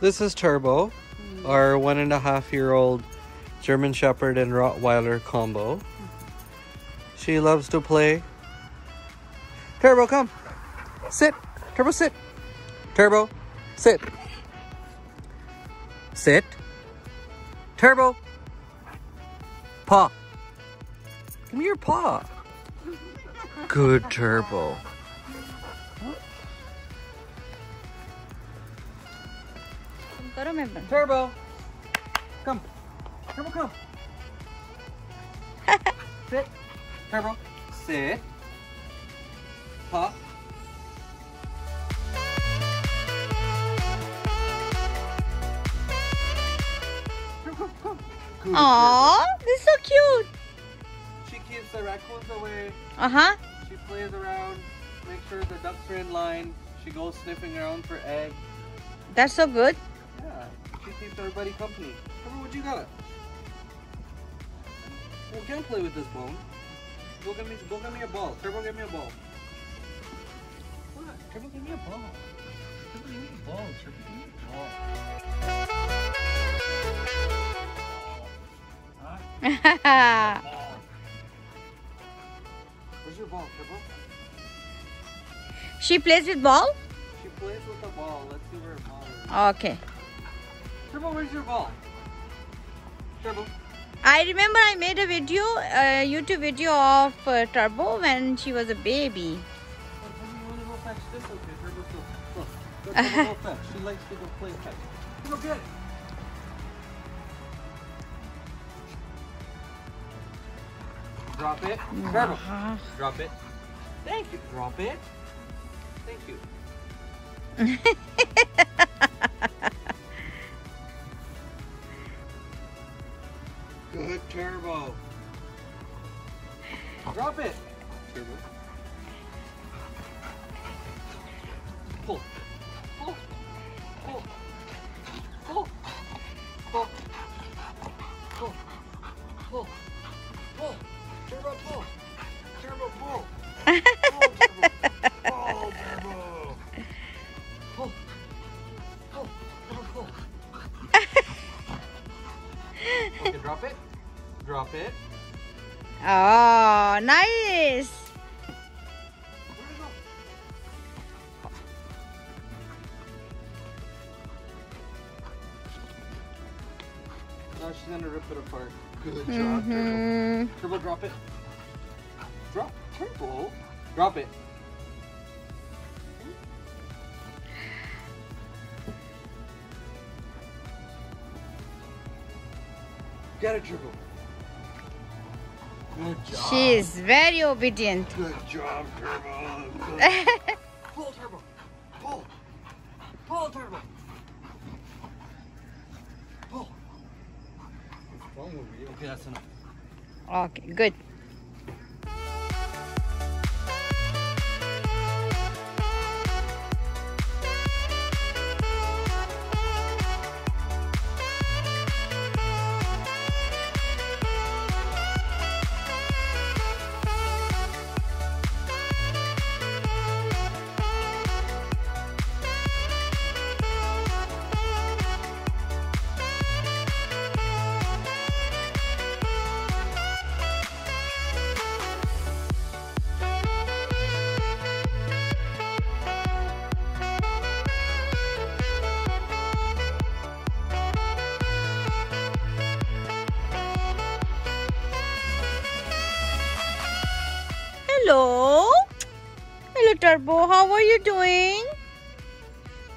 This is Turbo, mm. our one and a half year old German Shepherd and Rottweiler combo. She loves to play. Turbo, come. Sit. Turbo, sit. Turbo, sit. Sit. Turbo. Paw. Give me your paw. Good Turbo. Go to Turbo. Come. Turbo, come. Sit. Turbo. Sit. Pop. Aww, this is so cute. She keeps the raccoons away. Uh-huh. She plays around, makes sure the ducks are in line. She goes sniffing around for eggs. That's so good. Yeah, keeps everybody company. Cover what you got. Well, can't play with this bone. Go get me, go get me a ball. Turbo, get me a ball. What? Turbo, get me a ball. Turbo, give me a ball. Turbo, give me a ball. Huh? Where's your ball, Turbo? she plays with ball. She plays with the ball. Let's see where her ball is. Okay. Turbo, where's your ball? Turbo. I remember I made a video, a YouTube video of uh, Turbo when she was a baby. Turbo, you wanna go fetch this? Okay, Turbo, go. Go. Go, Turbo, go fetch. She likes to go play fetch. Turbo, get it. Drop it. Turbo. Drop it. Thank you. Drop it. Thank you. Drop it. Turbo. Pull. Pull. Pull. Pull. Pull. Pull. Pull. Pull. Turbo pull. Turbo pull. Pull, turbo. Pull. Pull. Pull. Turbo pull. Okay, drop it. Drop it. Oh, nice. Where'd it go? Oh, she's gonna rip it apart. Good job, Turbo. hmm Turbo, drop it. Drop. Turbo. Drop it. Get it, Turbo. Good job. She is very obedient. Good job, Turbo. Good. Pull, Turbo. Pull. Pull, Turbo. Pull. Okay, that's enough. Okay, good. Turbo. How are you doing?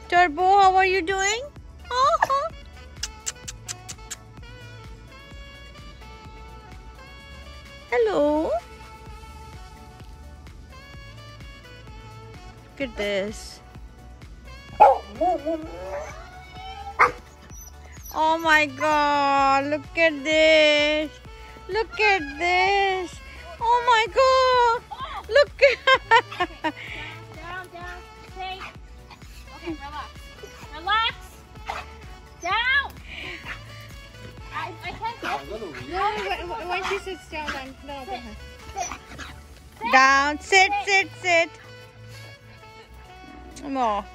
Turbo, how are you doing? Uh-huh. Hello. Look at this. Oh my god, look at this. Look at this. Oh my god. Look at Down, down, take. Okay, relax. Relax. Down. I, I can't get No, when she sits down, then, then I'll bring her. Down, sit, sit, sit. Oh.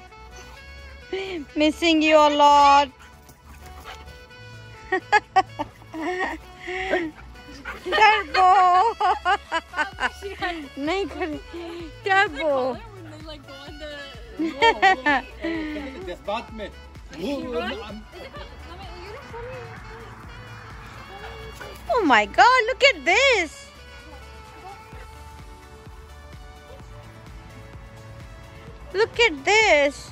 Missing you a lot. Turbo. नहीं करे Turbo. when they like go on the. Das Bad mit. Oh my god, look at this. Look at this.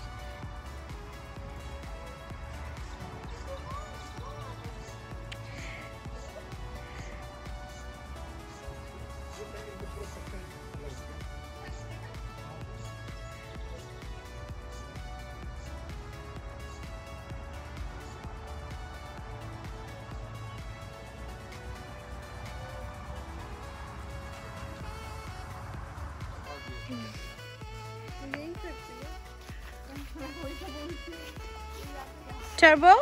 Turbo?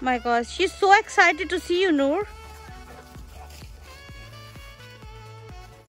My gosh, she's so excited to see you, Noor.